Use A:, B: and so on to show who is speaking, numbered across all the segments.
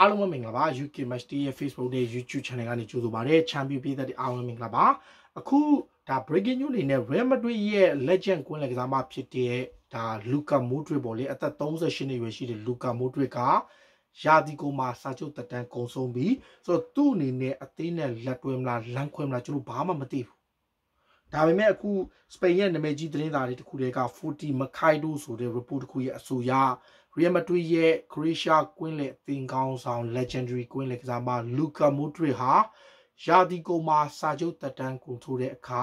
A: အားလုံးပဲမင်္ဂလာပါ UK Match Day ရဲ့ Facebook နဲ့ YouTube Channel ကနေကြိုဆိုပါရစေချန်ပီယံပြည်သက်တွေအားလုံးမင်္ဂလာပါအခုဒါ breaking news အနေနဲ့ Real Madrid ရဲ့ legend ကွင်းလက်ကစားမဖြစ်တဲ့ဒါ Luka Modric ပေါ့လေအသက်38နှစ်ရွယ်ရှိတဲ့ Luka Modric ကရာဒီကိုမှာစာချုပ်တက်တန်းကုံဆုံးပြီဆိုတော့သူ့အနေနဲ့အသေးနဲ့လက်တွဲမလားလမ်းခွဲမလားကျွန်တော်ဘာမှမသိဘူးဒါပေမဲ့အခုစပိန်ရဲ့နာမည်ကြီးသတင်းသားတွေတခုတည်းက40 Makaido ဆိုတဲ့ report တခုရဲ့အဆိုအရ Real Madrid ရဲ့ Croatia ကွင်းလက်အသင်းကောင်းဆောင် legendary ကွင်းလက်ကစားမ Luka Modric ဟာရာဒီကိုမှာစာချုပ်တက်တန်းကိုထိုးတဲ့အခါ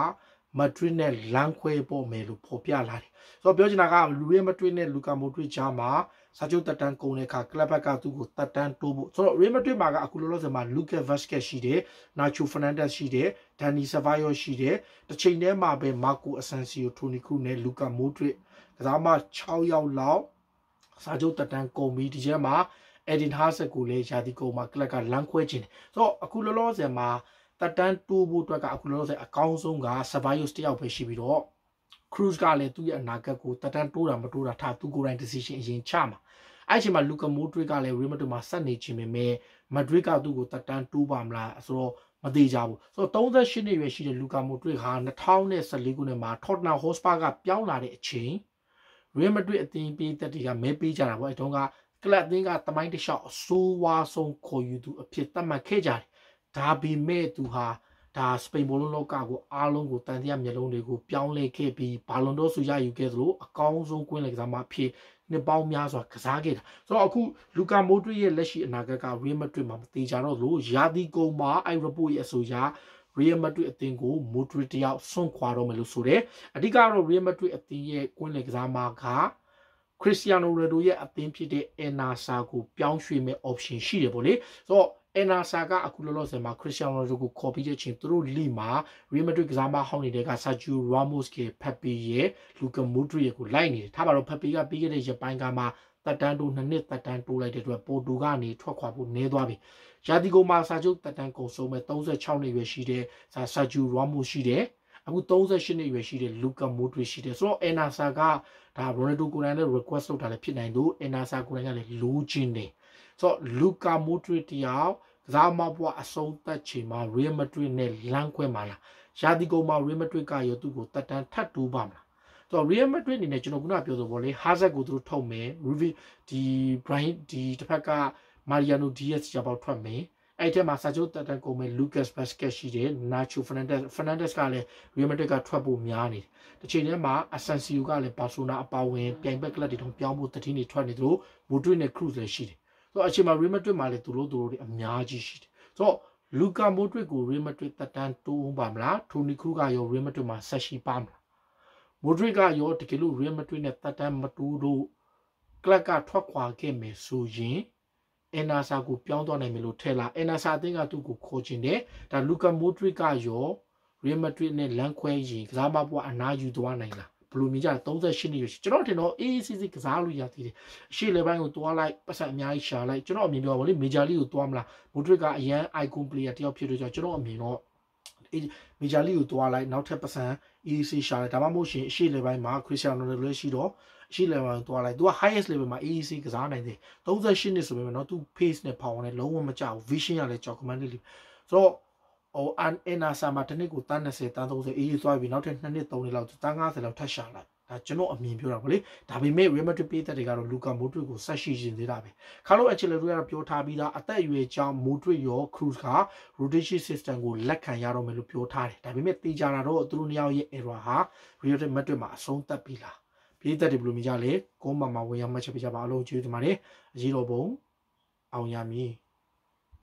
A: မက်ဒရစ်နဲ့လမ်းခွဲပေါ်မယ်လို့ဖော်ပြလာတယ်။ဆိုတော့ပြောချင်တာကလူရီမက်ဒရစ်နဲ့လူကာမိုဒရစ်ကြားမှာစာချုပ်တက်တန်းကုန်တဲ့အခါကလပ်ဘက်ကသူ့ကိုတက်တန်းတိုးဖို့ဆိုတော့ရီမက်ဒရစ်မှာကအခုလောလောဆယ်မှာလူကာဗတ်စကက်ရှိတယ်၊နာချိုဖာနန်ဒက်ရှိတယ်၊ဒန်နီဆဗာယောရှိတယ်။တစ်ချိန်တည်းမှာပဲမာကိုအဆန်စီယိုထိုနီခရုနဲ့လူကာမိုဒရစ်ကစားမ6ယောက်လောက် စာချုပ်တက်တန်းကုန်ပြီးဒီကျဲမှာအဒင်ဟာဆက်ကိုလည်းယာဒီကိုမှာကလပ်ကလမ်းခွဲခြင်းတယ်ဆိုတော့အခုလောလောဆယ်မှာတက်တန်းတိုးဖို့အတွက်ကအခုလောလောဆယ်အကောင်းဆုံးက Ceballos တယောက်ပဲရှိပြီးတော့ Cruz ကလည်းသူ့ရဲ့အနာဂတ်ကိုတက်တန်းတိုးတာမတိုးတာထားသူကိုယ်တိုင် decision အရင်ချမှာအဲ့ချိန်မှာ Luka Modric ကလည်း Real Madrid မှာဆက်နေခြင်းပဲ Madrid ကသူ့ကိုတက်တန်းတိုးပါမလားဆိုတော့မသေးကြဘူးဆိုတော့38နှစ်ရွယ်ရှိတဲ့ Luka Modric ဟာ2014ခုနှစ်မှာ Tottenham Hotspur ကပြောင်းလာတဲ့အချိန် Real Madrid အသင်းပေးသက်တွေကမဲပေးကြတာပေါ့အဲတုန်းကကလပ်အသင်းကတမိုင်းတစ်လျှောက်အဆိုးဝါးဆုံးခေါ်ယူသူအဖြစ်သတ်မှတ်ခဲ့ကြတယ်ဒါပေမဲ့သူဟာဒါစပိန်ဘောလုံးလောကကိုအားလုံးကိုတန်တရားမျက်လုံးတွေကိုပြောင်းလဲခဲ့ပြီးဘာလွန်တော့ဆိုရယူခဲ့သလိုအကောင်းဆုံးကွင်းလက်ကစားမဖြစ်နှစ်ပေါင်းများစွာကစားခဲ့တာဆိုတော့အခုလူကာမိုဒရစ်ရဲ့လက်ရှိအနာဂတ်ကရီမက်ဒရစ်မှာမသေးကြတော့လို့ယာဒီကုံမှာအိုင်ရပိုရဲ့အဆိုအရ ရီယယ်မက်ဒရစ်အသင်းကိုမိုဒရစ်တယောက်ဆွန့်ခွာတော့မယ်လို့ဆိုတယ်အဓိကတော့ရီယယ်မက်ဒရစ်အသင်းရဲ့ကွင်းလက်ကစားမကခရစ္စတီယာနိုရိုဒိုရဲ့အသင်းဖြစ်တဲ့အန်နာဆာကိုပြောင်းရွှေ့မဲ့ option ရှိတယ်ပေါ့လေဆိုတော့အန်နာဆာကအခုလောလောဆယ်မှာခရစ္စတီယာနိုရိုဒိုကိုခေါ်ပြီးတဲ့အချိန်သူတို့လီမှာရီမက်ဒရစ်ကစားမဟောင်းနေတဲ့ကဆာဂျူရာမို့စ်ကဖက်ပီရဲ့လူကာမိုဒရစ်ရဲ့ကိုလိုက်နေတယ်ထားပါတော့ဖက်ပီကပြီးခဲ့တဲ့ရက်ပိုင်းကမှ တက်တန်းတိုးနှစ်နှစ်တက်တန်းတိုးလိုက်တဲ့အတွက်ပိုတူကနေထွက်ခွာဖို့နည်းသွားပြီရာဒီဂိုမှာစာချုပ်တက်တန်းကုန်ဆုံးမဲ့36နှစ်ရွယ်ရှိတဲ့ဆာဂျူရာမို့ရှိတယ်အခု38နှစ်ရွယ်ရှိတဲ့လူကာမိုဒရစ်ရှိတယ်ဆိုတော့အန်နာဆာကဒါရိုနယ်ဒိုကိုယ်တိုင်လည်း request လုပ်တာလည်းဖြစ်နိုင်လို့အန်နာဆာကိုယ်တိုင်ကလည်းလိုချင်တယ်ဆိုတော့လူကာမိုဒရစ်တယောက်ကစားမပွားအဆုံးသက်ချိန်မှာ Real Madrid နဲ့လမ်းခွဲမှာလားရာသီကုန်မှာ Real Madrid ကရောသူ့ကိုတက်တန်းထပ်တိုးပါမလား ဆိုတော့ Real Madrid အနေနဲ့ကျွန်တော်ခုနပြောဆိုပေါ့လေ Hazard ကိုသူတို့ထုတ်မယ် Review ဒီ Brian ဒီတစ်ဖက်က Mariano Diaz ကြောက်ထွက်မယ်အဲ့ထဲမှာစာချုပ်တက်တန်ကုန်မဲ့ Lucas Vazquez ရှိတယ် Nacho Fernandez Fernandez ကလည်း Real Madrid ကထွက်ဖို့များနေတယ်တစ်ချိန်တည်းမှာ Asensio ကလည်း Barcelona အပါဝင်ပြိုင်ဘက်ကလပ်တွေတုံးပြောင်းဖို့တတိနေထွက်နေသလို Modric နဲ့ Cruz လည်းရှိတယ်ဆိုတော့အချိန်မှာ Real Madrid မှာလည်းသူတို့သူတို့တွေအများကြီးရှိတယ်ဆိုတော့လူကာမိုဒရစ်ကို Real Madrid တက်တန်းတိုးပါမလားထိုနီခရူကရော Real Madrid မှာဆက်ရှိပါမလား မိုဒရစ်ကရောတကယ်လို့ Real Madrid နဲ့တက်တန်းမတိုးလို့ကလပ်ကထွက်ခွာခဲ့မယ်ဆိုရင်အန်နာဆာကိုပြောင်းသွားနိုင်မယ်လို့ထဲလာအန်နာဆာအသင်းကသူ့ကိုခေါ်ချင်တယ်ဒါလူကာမိုဒရစ်ကရော Real Madrid နဲ့လမ်းခွဲရင်ကစားမပွားအနာယူသွားနိုင်လားဘလိုမြင်ကြ38နှစ်ရရှိကျွန်တော်ထင်တော့ AACC ကစားလို့ရသေးတယ်အရှိလေပိုင်းကိုတွားလိုက်ပတ်စံအများကြီးရှာလိုက်ကျွန်တော်အမြင်ပြောပါလေမေဂျာလီကိုတွားမလားမိုဒရစ်ကအရန် icon player တယောက်ဖြစ်လို့ကျွန်တော်အမြင်တော့ မေဂျာလီကိုသွားလိုက်နောက်ထပ်ပစံ EDC ရှာလိုက်ဒါမှမဟုတ်ရှင်အရှိလေပိုင်းမှာခရစ်စတီယာနိုရိုလည်းရှိတော့အရှိလေပိုင်းသွားလိုက်သူက highest level မှာ EDC ကစားနိုင်တယ်38နှစ်ဆိုပေမဲ့နော်သူ pace နဲ့ power နဲ့လုံးဝမကြောက် vision ရလဲကြောက် command လေးဆိုတော့ဟိုအန်အနာဆာမှာတစ်နှစ်ကိုတန်း20တန်း30အေးရေးသွားပြီနောက်ထပ်2နှစ်3နှစ်လောက်တန်း90လောက်ထပ်ရှာလိုက် ဒါကျွန်တော်အမြင်ပြောတာဗေလေဒါပေမဲ့ Real Madrid ပေးသက်တွေကတော့လူကာမိုဒရစ်ကိုဆက်ရှိရှင်သေးတာပဲခါလို့အချီလက်တို့ကတော့ပြောထားပြီးသားအသက်အရွယ်ကြောင့်မိုဒရစ်ရော Cruz က rotation system ကိုလက်ခံရတော့မယ်လို့ပြောထားတယ်ဒါပေမဲ့တေးကြတာတော့သူတို့နှစ်ယောက်ရဲ့ error ဟာ Real Madrid မှာအဆုံးသတ်ပြီလားပြည်သက်တွေဘယ်လိုမြင်ကြလဲကိုမမဝင်ရမှတ်ချက်ပြကြပါအလုံးကျေးဇူးတင်ပါတယ်အကြီးတော်ဘုံအောင်ရမည်